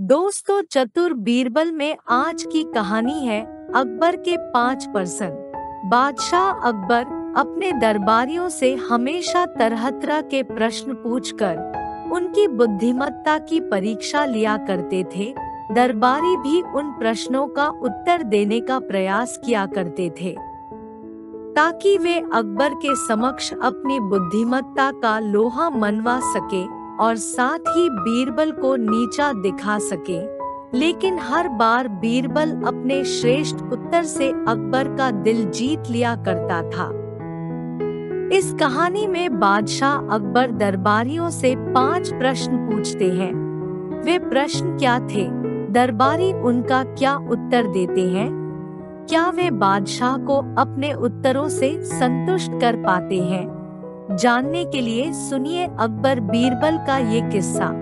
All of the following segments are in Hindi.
दोस्तों, चतुर बीरबल में आज की कहानी है अकबर के पाँच पर्सन बादशाह अकबर अपने दरबारियों से हमेशा तरह तरह के प्रश्न पूछकर, उनकी बुद्धिमत्ता की परीक्षा लिया करते थे, दरबारी भी उन प्रश्नों का उत्तर देने का प्रयास किया करते थे। ताकि वे अकबर के समक्ष अपनी बुद्धिमत्ता का लोहा मनवा सके और साथ ही बीरबल को नीचा दिखा सके। लेकिन हर बार बीरबल अपने श्रेष्ठ उत्तर से अकबर का दिल जीत लिया करता था। इस कहानी में बादशाह अकबर दरबारियों से पाँच प्रश्न पूछते हैं। वे प्रश्न क्या थे? दरबारी उनका क्या उत्तर देते हैं? क्या वे बादशाह को अपने उत्तरों से संतुष्ट कर पाते हैं? जानने के लिए सुनिए अकबर बीरबल का ये किस्सा।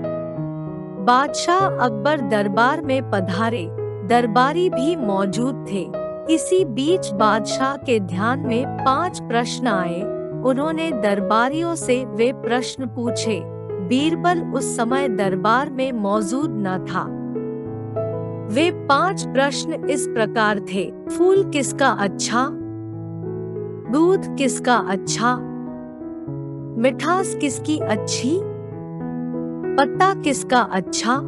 बादशाह अकबर दरबार में पधारे, दरबारी भी मौजूद थे। इसी बीच बादशाह के ध्यान में पाँच प्रश्न आए। उन्होंने दरबारियों से वे प्रश्न पूछे। बीरबल उस समय दरबार में मौजूद न था। वे पाँच प्रश्न इस प्रकार थे। फूल किसका अच्छा? दूध किसका अच्छा? मिठास किसकी अच्छी? पत्ता किसका अच्छा?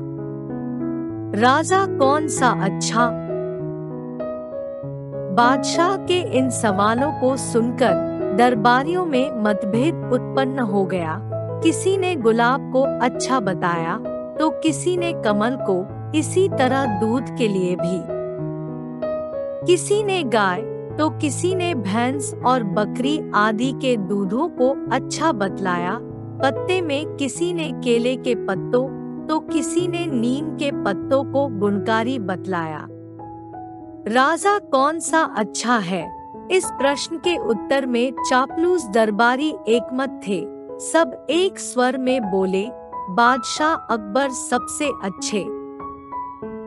राजा कौन सा अच्छा? बादशाह के इन सवालों को सुनकर दरबारियों में मतभेद उत्पन्न हो गया। किसी ने गुलाब को अच्छा बताया तो किसी ने कमल को इसी तरह दूध के लिए भी। किसी ने गाय तो किसी ने भैंस और बकरी आदि के दूधों को अच्छा बतलाया। पत्ते में किसी ने केले के पत्तों तो किसी ने नीम के पत्तों को गुणकारी बतलाया। राजा कौन सा अच्छा है? इस प्रश्न के उत्तर में चापलूस दरबारी एकमत थे। सब एक स्वर में बोले, बादशाह अकबर सबसे अच्छे।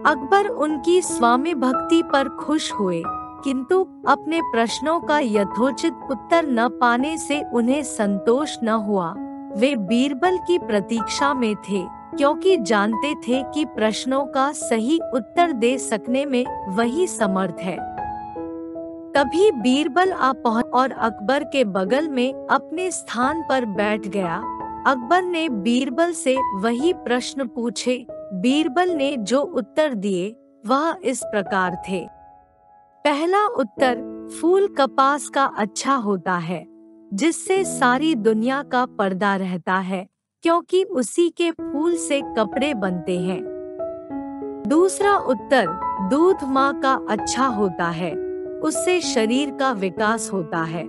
अकबर उनकी स्वामी भक्ति पर खुश हुए। किंतु अपने प्रश्नों का यथोचित उत्तर न पाने से उन्हें संतोष न हुआ। वे बीरबल की प्रतीक्षा में थे, क्योंकि जानते थे कि प्रश्नों का सही उत्तर दे सकने में वही समर्थ है। तभी बीरबल आ पहुँच और अकबर के बगल में अपने स्थान पर बैठ गया। अकबर ने बीरबल से वही प्रश्न पूछे। बीरबल ने जो उत्तर दिए, वह इस प्रकार थे। पहला उत्तर फूल कपास का अच्छा होता है, जिससे सारी दुनिया का पर्दा रहता है, क्योंकि उसी के फूल से कपड़े बनते हैं। दूसरा उत्तर दूध माँ का अच्छा होता है, उससे शरीर का विकास होता है।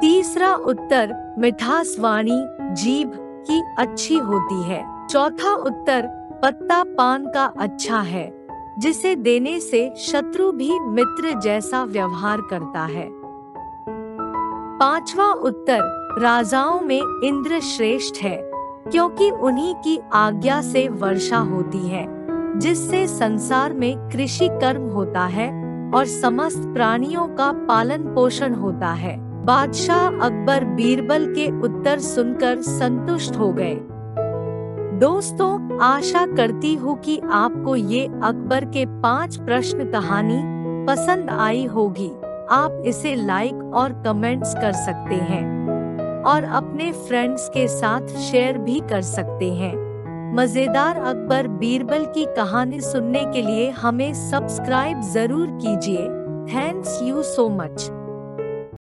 तीसरा उत्तर मिठास वाणी जीभ की अच्छी होती है। चौथा उत्तर पत्ता पान का अच्छा है। जिसे देने से शत्रु भी मित्र जैसा व्यवहार करता है। पांचवा उत्तर, राजाओं में इंद्र श्रेष्ठ है, क्योंकि उन्हीं की आज्ञा से वर्षा होती है, जिससे संसार में कृषि कर्म होता है और समस्त प्राणियों का पालन पोषण होता है। बादशाह अकबर बीरबल के उत्तर सुनकर संतुष्ट हो गए। दोस्तों, आशा करती हूँ कि आपको ये अकबर के पाँच प्रश्न कहानी पसंद आई होगी। आप इसे लाइक और कमेंट्स कर सकते हैं। और अपने फ्रेंड्स के साथ शेयर भी कर सकते हैं। मज़ेदार अकबर बीरबल की कहानी सुनने के लिए हमें सब्सक्राइब ज़रूर कीजिए। Thanks you so much